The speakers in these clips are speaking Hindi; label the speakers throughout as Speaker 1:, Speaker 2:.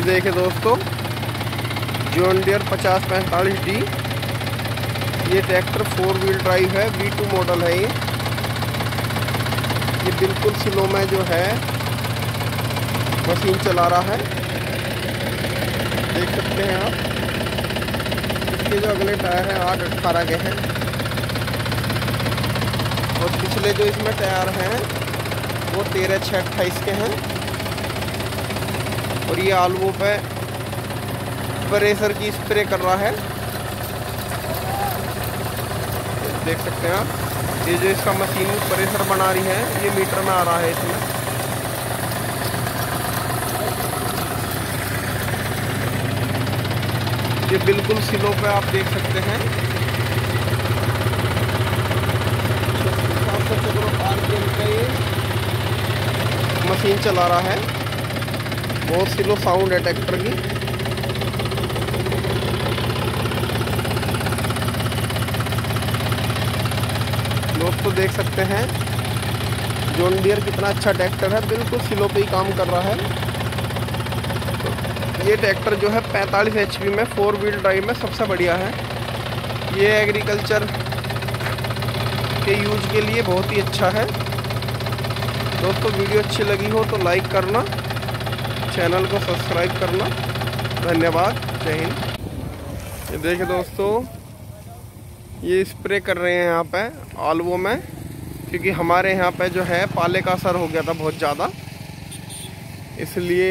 Speaker 1: ये देखे दोस्तों जॉन डियर पचास पैंतालीस डी ये ट्रैक्टर फोर व्हील ड्राइव है वी टू मॉडल है ये। ये बिल्कुल स्लो में जो है मशीन चला रहा है। देख सकते हैं आप। इसके जो अगले टायर हैं, आठ अट्ठारह के हैं। और पिछले जो इसमें टायर हैं, वो तेरह छः अट्ठाईस के हैं। और ये आलुओं पे प्रेशर की स्प्रे कर रहा है। देख सकते हैं आप। ये जो इसका मशीन प्रेशर बना रही है, ये मीटर में आ रहा है इसमें। ये बिल्कुल सिलो पे आप देख सकते हैं। मशीन चला रहा है। बहुत स्लो साउंड है ट्रैक्टर की लोग तो देख सकते हैं जोन डियर कितना अच्छा ट्रैक्टर है, बिल्कुल स्लो पे ही काम कर रहा है। ये ट्रैक्टर जो है 45 एच में फोर व्हील ड्राइव में सबसे बढ़िया है। ये एग्रीकल्चर के यूज़ के लिए बहुत ही अच्छा है। दोस्तों, वीडियो अच्छी लगी हो तो लाइक करना। चैनल को सब्सक्राइब करना। धन्यवाद। जय हिंद। ये देखिए दोस्तों, ये स्प्रे कर रहे हैं यहाँ पे आलुओं में, क्योंकि हमारे यहाँ पे जो है पाले का असर हो गया था बहुत ज़्यादा। इसलिए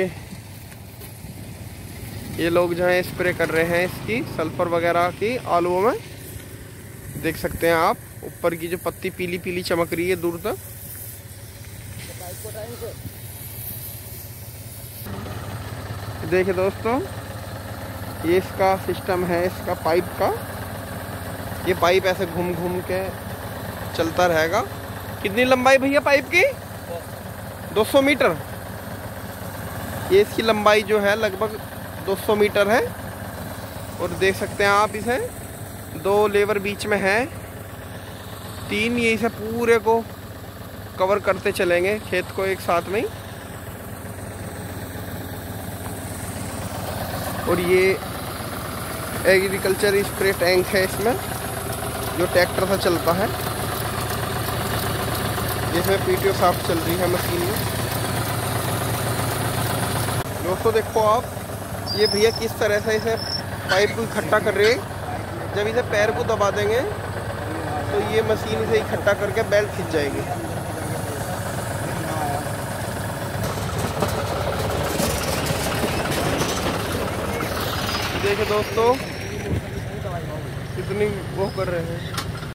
Speaker 1: ये लोग जो है स्प्रे कर रहे हैं इसकी सल्फ़र वगैरह की आलुओं में। देख सकते हैं आप, ऊपर की जो पत्ती पीली पीली चमक रही है दूर तक। देखिए दोस्तों, ये इसका सिस्टम है, इसका पाइप का। ये पाइप ऐसे घूम घूम के चलता रहेगा। कितनी लंबाई भैया पाइप की? 200 मीटर। ये इसकी लंबाई जो है, लगभग 200 मीटर है। और देख सकते हैं आप इसे, दो लेवर बीच में है। तीन ये इसे पूरे को कवर करते चलेंगे, खेत को एक साथ में ही। और ये एग्रीकल्चर स्प्रे टैंक है इसमें, जो ट्रैक्टर से चलता है। जिसमें पीटीओ साफ़ चल रही है मशीन में। दोस्तों देखो आप, ये भैया किस तरह से इसे पाइप को इकट्ठा कर रहे हैं। जब इसे पैर को दबा देंगे तो ये मशीन इसे इकट्ठा करके बेल्ट खिंच जाएगी। देखिए दोस्तों कितनी वो कर रहे हैं।